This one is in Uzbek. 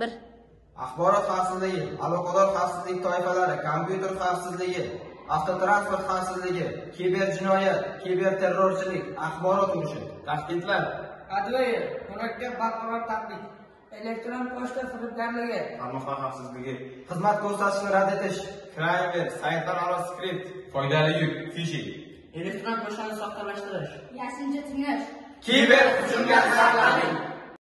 bir. Axborot xavfsizligi aloqador xavfsizlik toifalari kompyuter xavfsizligi avtotransport xavfsizligi kiber jinoyat kiber terrorchilik axborot urushi tahdidlar adliya murakkab barqaror tahdid elektron pochta firibgarligi. Tarmoqlar xavfsizligi xizmat ko'rsatishni rad etish kramer saytlararo skript foydali yuk fishing. Elektron pochtani soxtalashtirish. Yashincha tinglash kiber hujumga